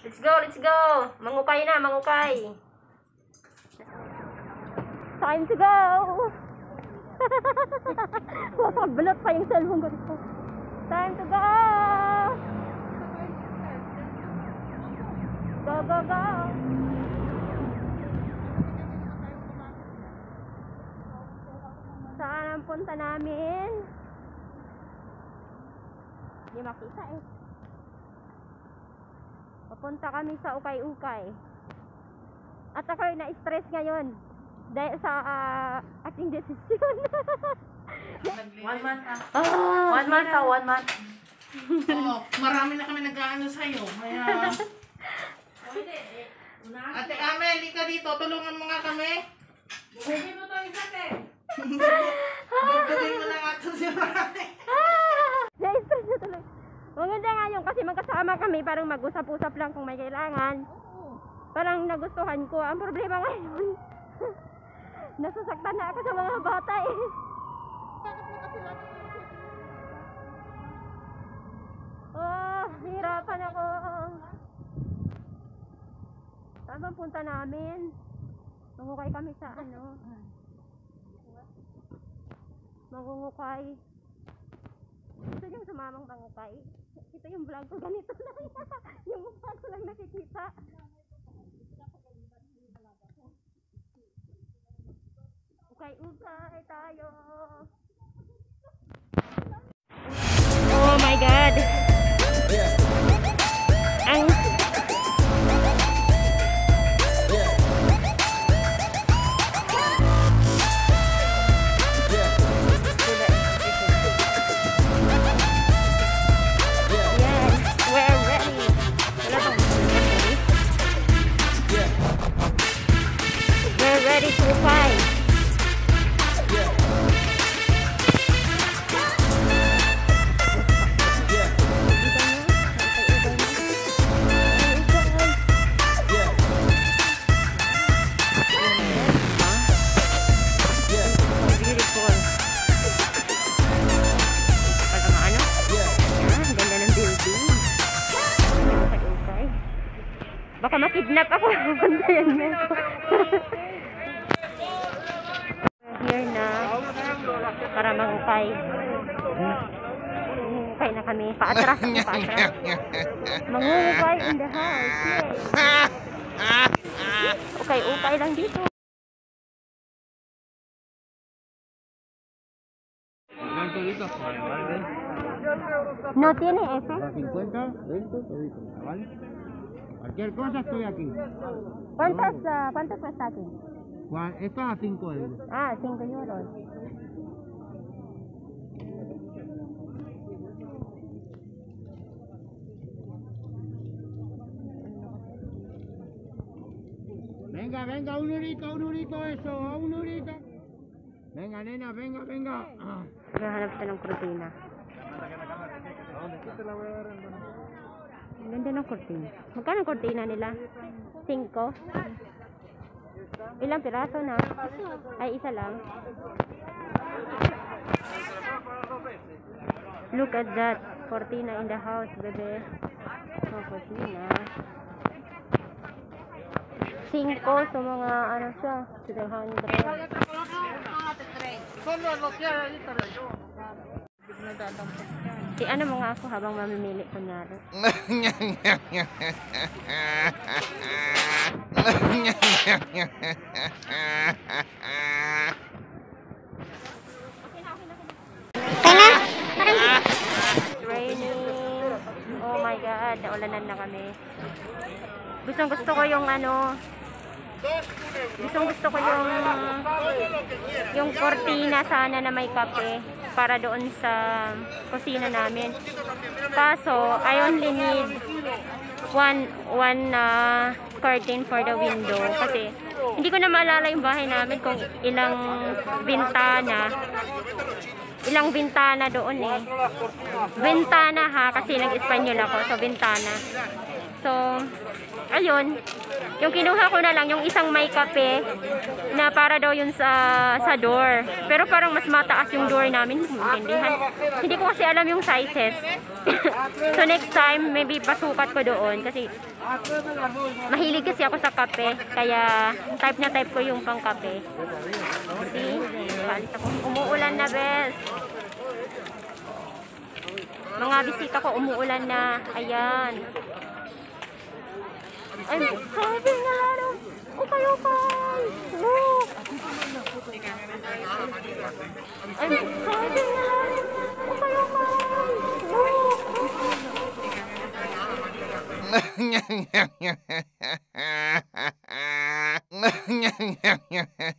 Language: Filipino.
Let's go, let's go. Mangukay na, mangukay. Time to go. Mapabalot pa yung cellphone ko. Time to go. Go, go, go. Saan ang punta namin? Hindi makita eh. Papunta kami sa Ukay-Ukay. At ako ay na-stress ngayon dahil sa ah, ating desisyon. One month ah. oh, One month ah, one month. Oo, marami na kami nag-ano sa'yo. Kaya... Ate Amel, ka dito. Tulungan mo nga kami. Bugin mo to isa, te. Bugin mo na nga to si Mami. Na-stress na tuloy. Maganda nga yun kasi magkasama kami parang mag-usap-usap lang kung may kailangan. Parang nagustuhan ko. Ang problema ngayon, nasasaktan na ako sa mga bata eh. Oh, hirapan ako. Saan bang punta namin? Mangukay kami sa ano? Mangungukay. Gusto niyong sumamang mangukay? Ito yung vlog ko, ganito lang. yung mukha ko lang nakikita. Ukay-ukay tayo. Ready to fight. Baka makidnap ako. Bantayan mo. para mangukay. Mangukay na kami. Paatras ako, paatras. Mangukay in the house. Yay. Okay, ukay lang dito. ¿Cuánto? No tiene ese. 50, 20, ahorita, ¿vale? Cualquier cosa estoy aquí. ¿Cuántas, ah, ¿Cuántas cuesta aquí? Esto a 5 euros. Ah, 5 euros. Venga, venga, un urito, un urito eso, un urito. Venga, nena, venga, venga. Ah. Nahanap siya ng kurtina. Ang Ganda ng kurtina. Magkano ang kurtina nila? 5? Ilang piraso na? Ay, isa lang. Look at that. Cortina in the house, bebe. Oh, cortina. 5 sa mga ano siya. 300. Si ano mo nga ako habang mamimili kunyari. Raining. God, naulanan na kami. Gustong gusto ko yung ano, gustong gusto ko yung yung cortina sana na may kape para doon sa kusina namin. Kaso, I only need one one uh, curtain for the window kasi hindi ko na maalala yung bahay namin kung ilang bintana ilang bintana doon eh. Bintana ha kasi nag-espanyol ako so bintana So, ayun. Yung kinuha ko na lang, yung isang may kape na para daw yun sa, sa door. Pero parang mas mataas yung door namin. Maintindihan. Hindi ko kasi alam yung sizes. so, next time, maybe pasukat ko doon. Kasi, mahilig kasi ako sa kape. Kaya, type na type ko yung pang kape. See? Palit. Umuulan na, bes. Mga bisita ko, umuulan na. Ayan. and having a lot of okayokan. No. And having a lot of okayokan. No. Yeah, yeah, yeah, yeah.